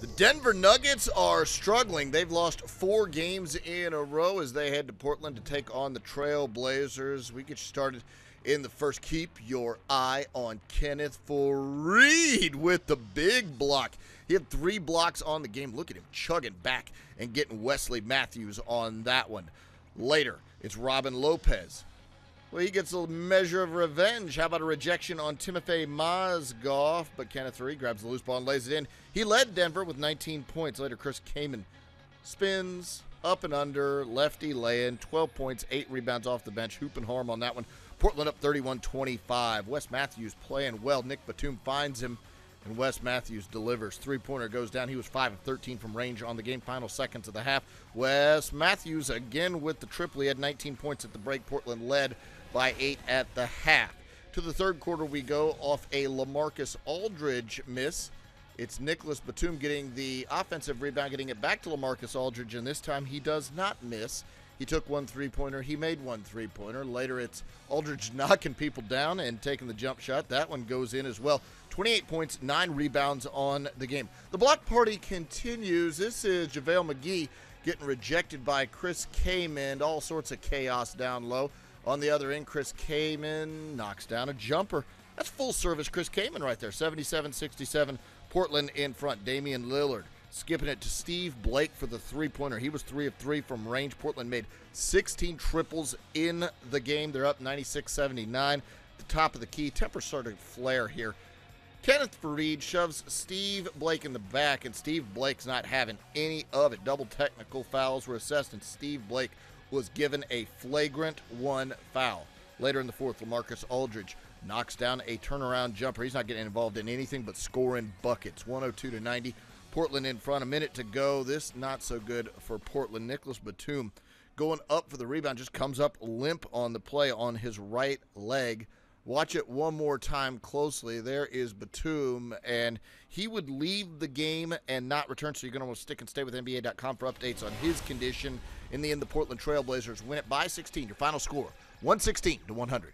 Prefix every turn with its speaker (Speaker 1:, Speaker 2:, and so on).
Speaker 1: The Denver Nuggets are struggling. They've lost four games in a row as they head to Portland to take on the Trail Blazers. We get you started in the first. Keep your eye on Kenneth Faried with the big block. He had three blocks on the game. Look at him chugging back and getting Wesley Matthews on that one. Later, it's Robin Lopez well, he gets a measure of revenge. How about a rejection on Timofey Mozgov? But Kenneth Faried grabs the loose ball and lays it in. He led Denver with 19 points. Later, Chris Kaman spins up and under, lefty lay-in, 12 points, 8 rebounds off the bench. Hoop and harm on that one. Portland up 31-25. Wes Matthews playing well. Nick Batum finds him, and Wes Matthews delivers. Three-pointer goes down. He was 5 of 13 from range on the game. Final seconds of the half. Wes Matthews again with the triple. He had 19 points at the break. Portland led by eight at the half. To the third quarter, we go off a LaMarcus Aldridge miss. It's Nicolas Batum getting the offensive rebound, getting it back to LaMarcus Aldridge, and this time he does not miss. He took one three pointer. He made one three pointer. Later, it's Aldridge knocking people down and taking the jump shot. That one goes in as well. 28 points, nine rebounds on the game. The block party continues. This is JaVale McGee getting rejected by Chris Kaman. All sorts of chaos down low. On the other end, Chris Kaman knocks down a jumper. That's full service Chris Kaman right there. 77 67. Portland in front. Damian Lillard skipping it to Steve Blake for the three pointer. He was three of three from range. Portland made 16 triples in the game. They're up 96 79. The top of the key. Temper started to flare here. Kenneth Faried shoves Steve Blake in the back, and Steve Blake's not having any of it. Double technical fouls were assessed, and Steve Blake was given a flagrant one foul. Later in the fourth, LaMarcus Aldridge knocks down a turnaround jumper. He's not getting involved in anything but scoring buckets. 102 to 90. Portland in front. A minute to go. This not so good for Portland. Nicolas Batum going up for the rebound just comes up limp on the play on his right leg. Watch it one more time closely. There is Batum, and he would leave the game and not return. So you're going to want to stick and stay with NBA.com for updates on his condition. In the end, the Portland Trailblazers win it by 16. Your final score 116 to 100.